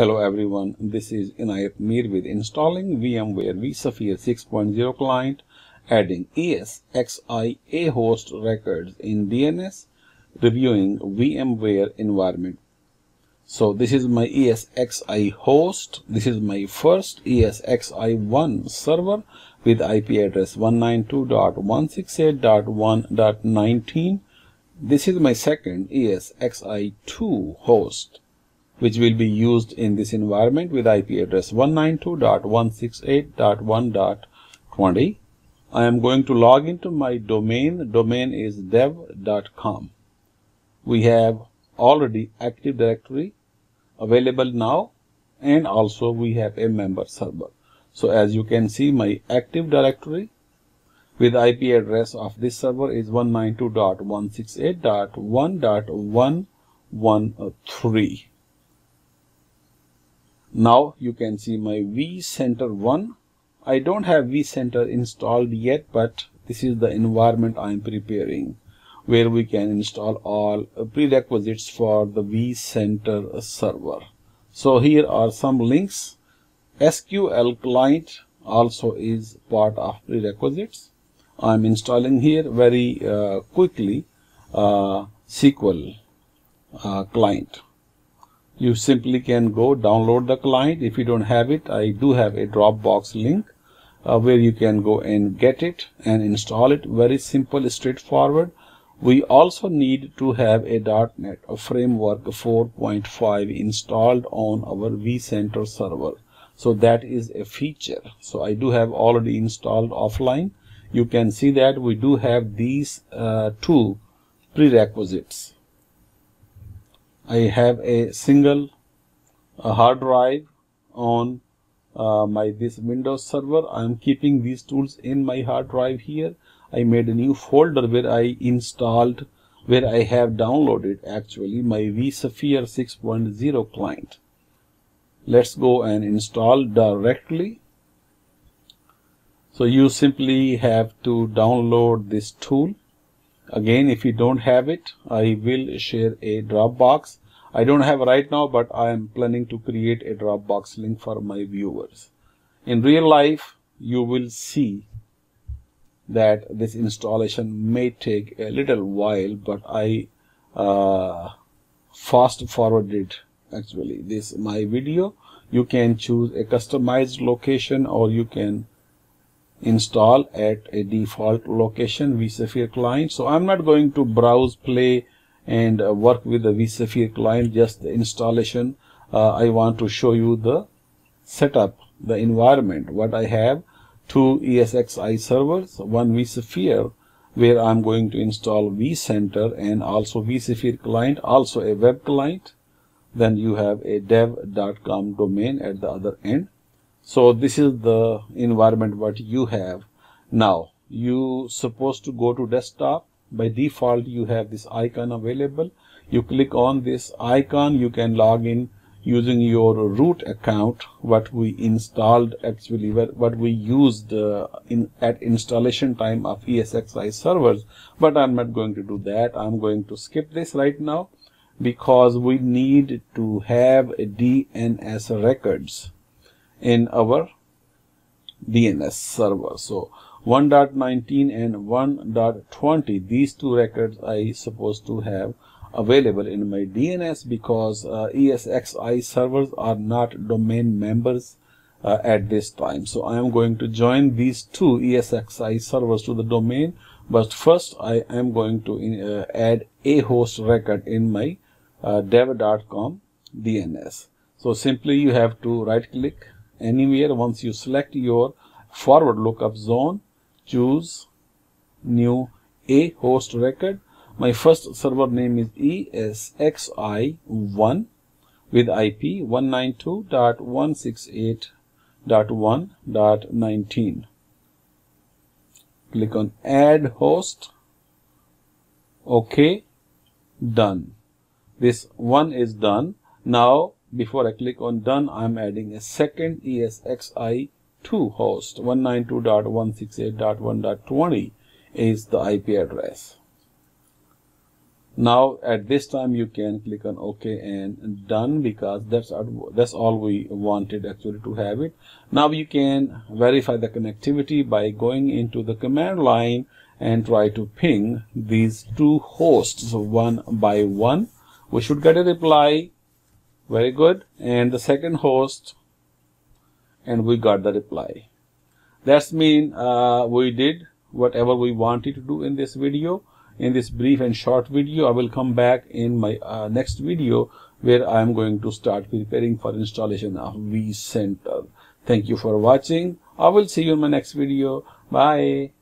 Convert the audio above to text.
Hello everyone, this is Enayat Meer with installing VMware vSphere 6.0 client, adding ESXi host records in DNS, reviewing VMware environment. So this is my ESXi host. This is my first ESXi1 server with IP address 192.168.1.19. This is my second ESXi2 host which will be used in this environment with IP address 192.168.1.20. I am going to log into my domain. Domain is dev.com. We have already Active Directory available now and also we have a member server. So as you can see my Active Directory with IP address of this server is 192.168.1.113. Now you can see my vCenter 1. I don't have vCenter installed yet, but this is the environment I'm preparing where we can install all prerequisites for the vCenter server. So here are some links. SQL client also is part of prerequisites. I'm installing here very uh, quickly uh, SQL uh, client you simply can go download the client. If you don't have it i do have a dropbox link uh, where you can go and get it and install it. Very simple straightforward. We also need to have a .NET framework 4.5 installed on our vCenter server. So that is a feature. So I do have already installed offline. You can see that we do have these uh, two prerequisites I have a single uh, hard drive on uh, my this Windows server. I am keeping these tools in my hard drive here. I made a new folder where I installed, where I have downloaded actually my vSphere 6.0 client. Let's go and install directly. So you simply have to download this tool. Again, if you don't have it, I will share a Dropbox I don't have right now, but I am planning to create a Dropbox link for my viewers. In real life, you will see that this installation may take a little while, but I uh, fast forwarded actually this my video. You can choose a customized location or you can install at a default location vSphere client. So I'm not going to browse, play, and uh, work with the vSphere client just the installation. Uh, I want to show you the setup the environment what I have. Two ESXi servers one vSphere where I'm going to install vCenter and also vSphere client also a web client. Then you have a dev.com domain at the other end. So this is the environment what you have. Now you supposed to go to desktop by default you have this icon available. You click on this icon. You can log in using your root account what we installed actually what we used uh, in at installation time of ESXi servers. But I'm not going to do that. I'm going to skip this right now because we need to have DNS records in our DNS server. So 1.19 and 1.20 these two records I supposed to have available in my DNS because uh, ESXi servers are not domain members uh, at this time. So I am going to join these two ESXi servers to the domain. But first I am going to in, uh, add a host record in my uh, dev.com DNS so simply you have to right click anywhere once you select your forward lookup zone choose new a host record. My first server name is ESXi1 with IP 192.168.1.19 click on add host. Okay done. This one is done. Now before I click on done I'm adding a second ESXi 2 host 192.168.1.20 is the IP address. now at this time you can click on ok and done because that's that's all we wanted actually to have it. Now you can verify the connectivity by going into the command line and try to ping these two hosts one by one. We should get a reply. Very good. And the second host and we got the reply. That's mean uh, we did whatever we wanted to do in this video. In this brief and short video i will come back in my uh, next video where i am going to start preparing for installation of vcenter thank you for watching. I will see you in my next video. Bye